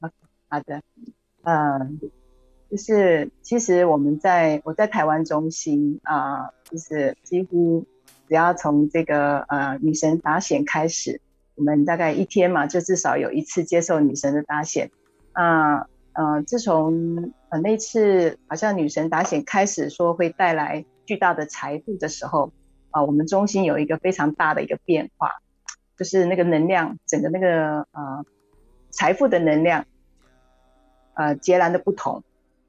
好的，嗯，就是其实我们在我在台湾中心啊，就是几乎只要从这个呃女神打显开始，我们大概一天嘛，就至少有一次接受女神的打显。啊，呃，自从呃那次好像女神打显开始说会带来巨大的财富的时候，啊，我们中心有一个非常大的一个变化，就是那个能量，整个那个呃财富的能量，呃，截然的不同。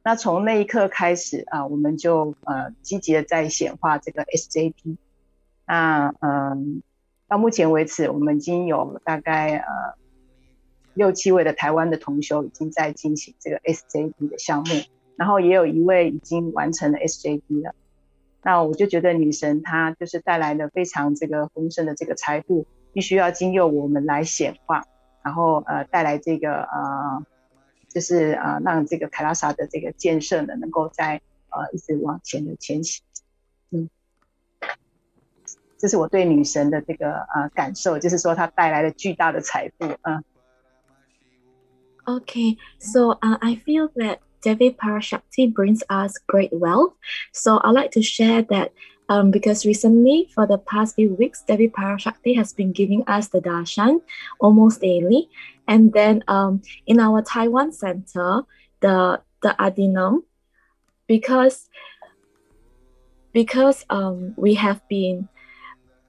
那从那一刻开始啊，我们就呃积极的在显化这个 SJP。那嗯，到目前为止，我们已经有大概呃六七位的台湾的同修已经在进行这个 SJP 的项目，然后也有一位已经完成了 SJP 了。那我就觉得女神她就是带来了非常这个丰盛的这个财富，必须要经由我们来显化。然后呃带来这个呃，就是呃让这个凯拉萨的这个建设呢，能够在呃一直往前的前行。嗯，这是我对女神的这个呃感受，就是说她带来了巨大的财富。嗯。Okay, so uh, I feel that Devi Parashakti brings us great wealth. So I'd like to share that um, because recently, for the past few weeks, Devi Parashakti has been giving us the darshan almost daily. And then um, in our Taiwan center, the the adinam, because because um, we have been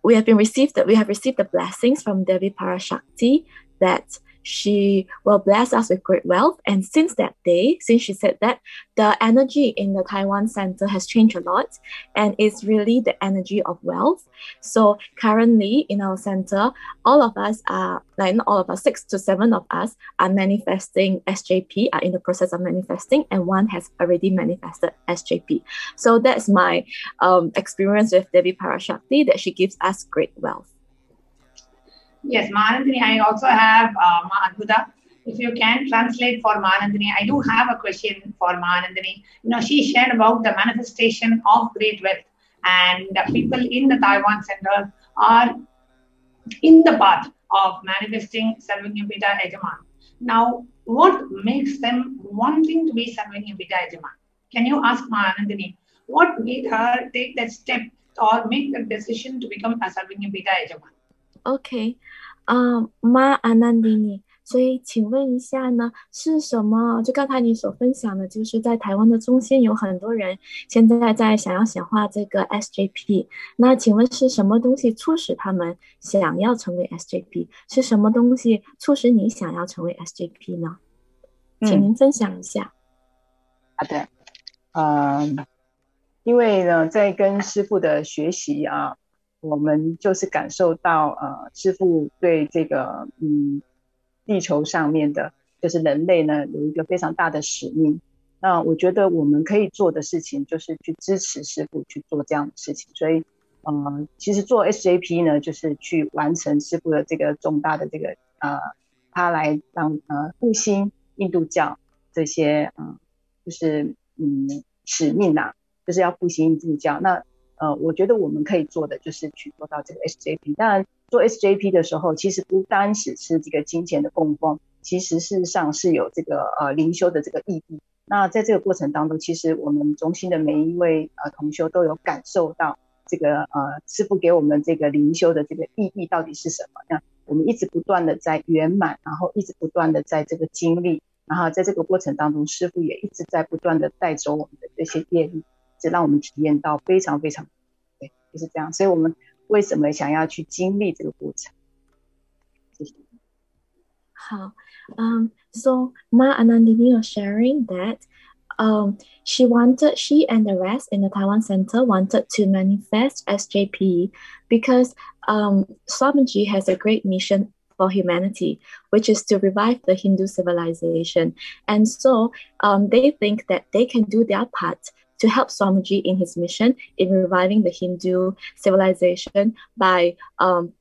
we have been received that we have received the blessings from Devi Parashakti that she will bless us with great wealth. And since that day, since she said that, the energy in the Taiwan Center has changed a lot and it's really the energy of wealth. So currently in our center, all of us are, like not all of us, six to seven of us are manifesting SJP, are in the process of manifesting, and one has already manifested SJP. So that's my um, experience with Devi Parashakti, that she gives us great wealth. Yes, Manandini, I also have uh, Adhuda. If you can translate for Manandini, I do have a question for Manandini. You know, she shared about the manifestation of great wealth, and the people in the Taiwan Center are in the path of manifesting Sarvagnyapita Ejaman. Now, what makes them wanting to be Sarvagnyapita Ejaman? Can you ask Manandini what made her take that step or make the decision to become a Sarvagnyapita Ejaman? OK，啊，妈阿南迪尼，所以请问一下呢，是什么？就刚才你所分享的，就是在台湾的中心有很多人现在在想要显化这个 SJP。那请问是什么东西促使他们想要成为 SJP？是什么东西促使你想要成为 SJP 呢？请您分享一下。好的，嗯，因为呢，在跟师傅的学习啊。我们就是感受到，呃，师傅对这个，嗯，地球上面的，就是人类呢，有一个非常大的使命。那我觉得我们可以做的事情，就是去支持师傅去做这样的事情。所以，嗯，其实做 SJP 呢，就是去完成师傅的这个重大的这个，呃，他来让呃复兴印度教这些，嗯，就是嗯使命呐，就是要复兴印度教。那呃，我觉得我们可以做的就是去做到这个 SJP。当然，做 SJP 的时候，其实不单只是这个金钱的供奉，其实事实上是有这个呃灵修的这个意义。那在这个过程当中，其实我们中心的每一位呃同修都有感受到这个呃师傅给我们这个灵修的这个意义到底是什么？那我们一直不断的在圆满，然后一直不断的在这个经历，然后在这个过程当中，师傅也一直在不断的带走我们的这些业力。这让我们体验到非常非常对，就是这样。所以我们为什么想要去经历这个过程？谢谢。好，um, so Ma Anandini was sharing that um, she wanted, she and the rest in the Taiwan Center wanted to manifest SJP because um, Swamiji has a great mission for humanity, which is to revive the Hindu civilization. And so um, they think that they can do their part to help Swamiji in his mission in reviving the Hindu civilization by um,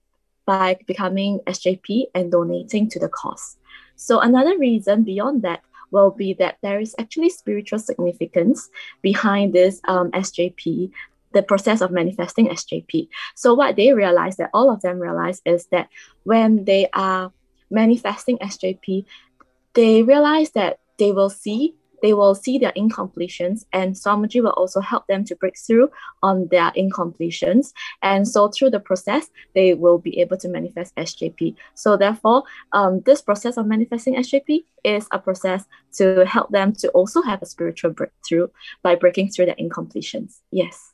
by becoming SJP and donating to the cause. So another reason beyond that will be that there is actually spiritual significance behind this um, SJP, the process of manifesting SJP. So what they realize that all of them realize is that when they are manifesting SJP, they realize that they will see they will see their incompletions and Swamiji will also help them to break through on their incompletions. And so through the process, they will be able to manifest SJP. So therefore, um, this process of manifesting SJP is a process to help them to also have a spiritual breakthrough by breaking through their incompletions. Yes.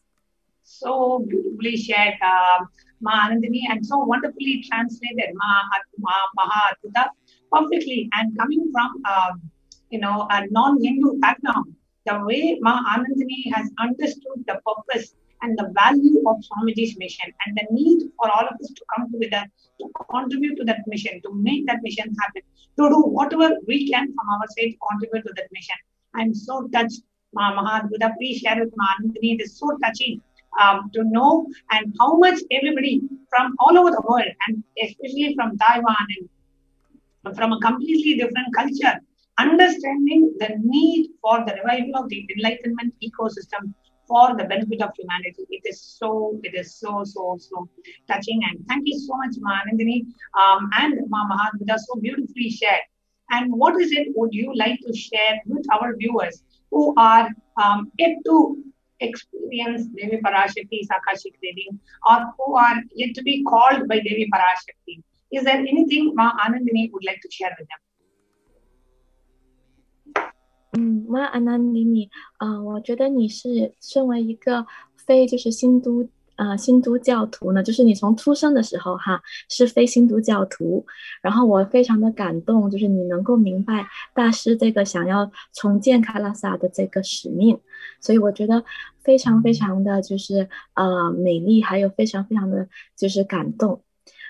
So beautifully shared, uh, Ma Anandini, and so wonderfully translated Ma, Ma Maha perfectly. And coming from um, you know, a non-Hindu background, the way Ma has understood the purpose and the value of Swamiji's mission and the need for all of us to come together to contribute to that mission, to make that mission happen, to do whatever we can from our side to contribute to that mission. I'm so touched, Ma Mahadbuddha. Please share with Ma. It is so touching um, to know and how much everybody from all over the world and especially from Taiwan and from a completely different culture understanding the need for the revival of the enlightenment ecosystem for the benefit of humanity. It is so, it is so, so, so touching. And thank you so much, Ma Anandini um, and Ma Mahatma, so beautifully shared. And what is it would you like to share with our viewers who are um, yet to experience Devi Parashakti, Akashic reading or who are yet to be called by Devi Parashakti? Is there anything Ma Anandini would like to share with them? 嗯，那安娜妮妮，呃，我觉得你是身为一个非就是新都呃新都教徒呢，就是你从出生的时候哈是非新都教徒，然后我非常的感动，就是你能够明白大师这个想要重建卡拉萨的这个使命，所以我觉得非常非常的就是呃美丽，还有非常非常的就是感动。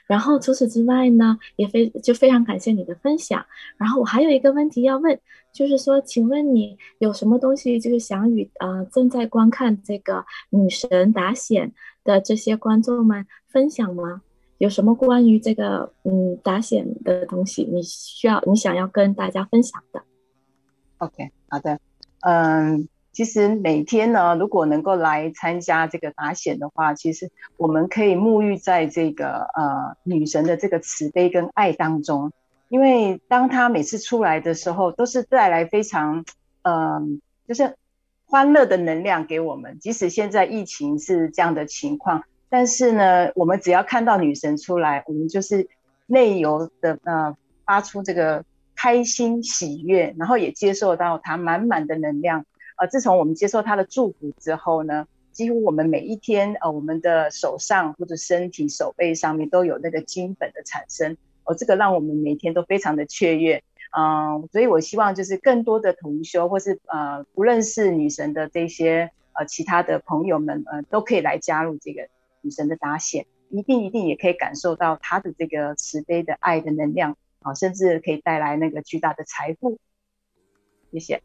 然后除此之外呢，也非就非常感谢你的分享。然后我还有一个问题要问，就是说，请问你有什么东西就是想与呃正在观看这个女神答显的这些观众们分享吗？有什么关于这个嗯答显的东西，你需要你想要跟大家分享的？OK，好的，嗯。其实每天呢，如果能够来参加这个打显的话，其实我们可以沐浴在这个呃女神的这个慈悲跟爱当中。因为当她每次出来的时候，都是带来非常嗯，就是欢乐的能量给我们。即使现在疫情是这样的情况，但是呢，我们只要看到女神出来，我们就是内由的呃发出这个开心喜悦，然后也接受到她满满的能量。呃，自从我们接受他的祝福之后呢，几乎我们每一天，呃，我们的手上或者身体手背上面都有那个金粉的产生，哦，这个让我们每天都非常的雀跃，嗯，所以我希望就是更多的同修或是呃不认识女神的这些呃其他的朋友们，呃，都可以来加入这个女神的搭线，一定一定也可以感受到她的这个慈悲的爱的能量，啊，甚至可以带来那个巨大的财富，谢谢。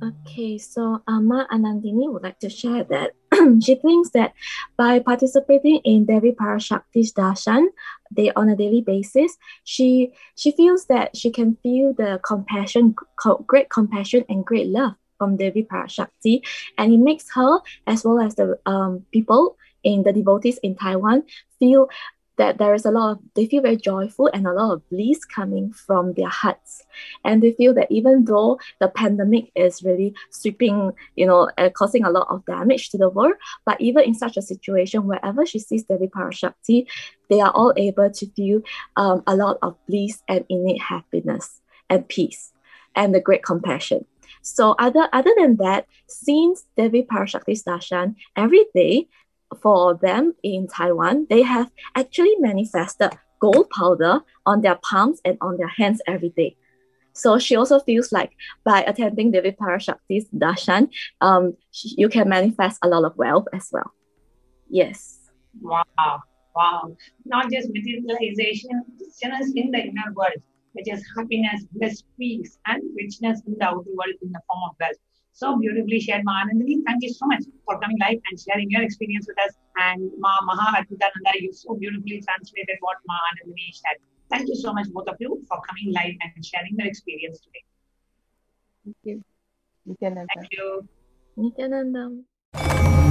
Okay, so Ama Anandini would like to share that she thinks that by participating in Devi Parashakti's darshan day on a daily basis, she she feels that she can feel the compassion, great compassion and great love from Devi Parashakti, and it makes her as well as the um, people in the devotees in Taiwan feel that there is a lot of they feel very joyful and a lot of bliss coming from their hearts. And they feel that even though the pandemic is really sweeping you know uh, causing a lot of damage to the world but even in such a situation wherever she sees devi parashakti they are all able to feel um, a lot of bliss and innate happiness and peace and the great compassion. So other other than that since devi parashakti's darshan every day for them in Taiwan, they have actually manifested gold powder on their palms and on their hands every day. So she also feels like by attending Devi Parashakti's darshan, um, you can manifest a lot of wealth as well. Yes. Wow. Wow. Not just materialization, just in the inner world, which is happiness, bliss, peace, and richness in the outer world in the form of wealth so beautifully shared, Ma Anandini. Thank you so much for coming live and sharing your experience with us. And Ma Maha Adhutananda, you so beautifully translated what Ma Anandini shared. Thank you so much, both of you, for coming live and sharing your experience today. Thank you. Nithyananda. Thank you. Nithyananda.